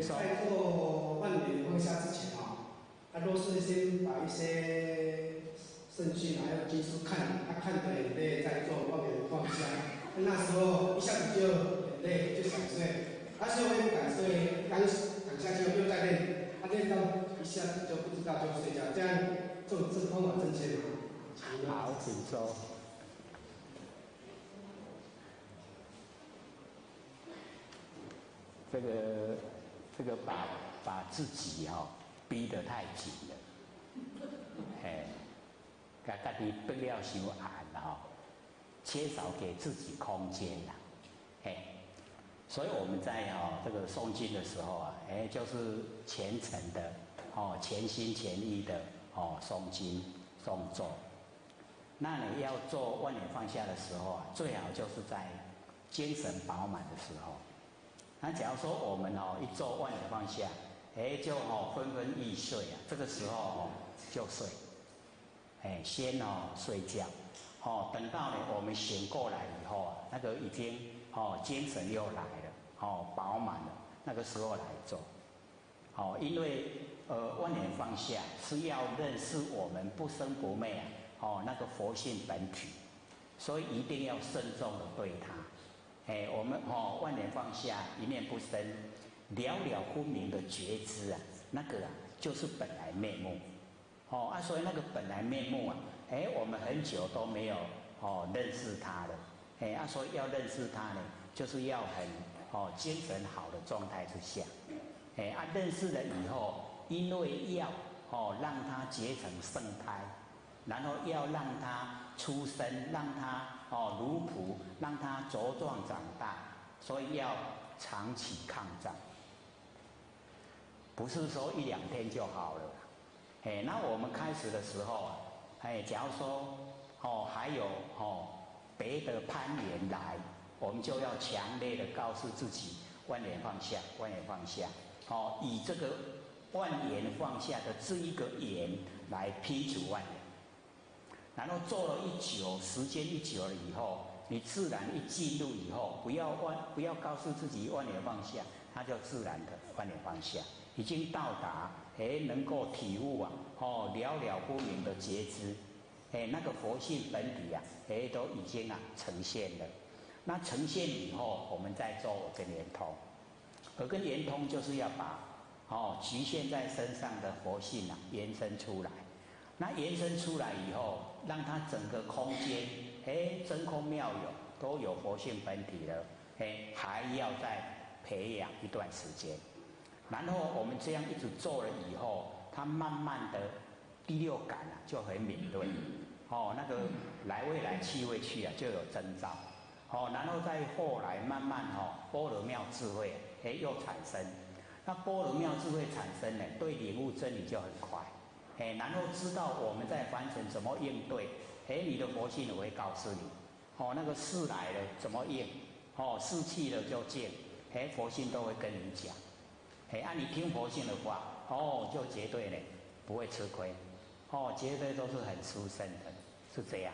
在做万年放下之前啊，他都是先把一些圣训还有经书看，他看的很累在做万年放下。那时候一下子就很累就想睡，他是会不敢睡，刚躺下去又在练，他练到一下子就不知道就睡觉，这样这这方法正确吗？好，请说。这个这个把把自己哦逼得太紧了，哎，家家己不要想暗哦，缺少给自己空间了，哎，所以我们在哦这个诵经的时候啊，哎就是虔诚的哦全心全意的哦诵经诵咒。那你要做万年放下的时候啊，最好就是在精神饱满的时候。那假如说我们哦一做万年放下，哎就哦昏昏欲睡啊，这个时候哦就睡，哎先哦睡觉，哦等到呢我们醒过来以后啊，那个已经哦精神又来了，哦饱满了，那个时候来做，哦因为呃万年放下是要认识我们不生不灭啊，哦那个佛性本体，所以一定要慎重的对它。哎，我们哦，万年放下，一念不生，了了分明的觉知啊，那个啊，就是本来面目。哦啊，所以那个本来面目啊，哎，我们很久都没有哦认识它了。哎啊，所以要认识它呢，就是要很哦精神好的状态之下。哎啊，认识了以后，因为要哦让它结成圣胎。然后要让他出生，让他哦奴仆，让他茁壮长大，所以要长期抗战，不是说一两天就好了。哎，那我们开始的时候啊，哎，假如说哦还有哦别的攀岩来，我们就要强烈的告诉自己，万年放下，万年放下，哦，以这个万年放下的这一个言来批除万年。然后做了一久，时间一久了以后，你自然一进入以后，不要万不要告诉自己万年放下，它就自然的万年放下，已经到达，哎，能够体悟啊，哦，了了不明的觉知，哎，那个佛性本体啊，哎，都已经啊呈现了。那呈现以后，我们再做跟连通，而跟连通就是要把哦局限在身上的佛性啊延伸出来。那延伸出来以后，让它整个空间，哎，真空妙有，都有活性本体了，哎，还要再培养一段时间。然后我们这样一直做了以后，它慢慢的第六感啊就很敏锐，哦，那个来未来去未去啊就有征兆，哦，然后再后来慢慢哦，波罗妙智慧哎又产生，那波罗妙智慧产生呢，对领悟真理就很快。哎，然后知道我们在凡尘怎么应对，哎，你的佛性我会告诉你，哦，那个事来了怎么应，哦，事去了就见，哎，佛性都会跟你讲，哎，按你听佛性的话，哦，就绝对呢不会吃亏，哦，绝对都是很殊胜的，是这样。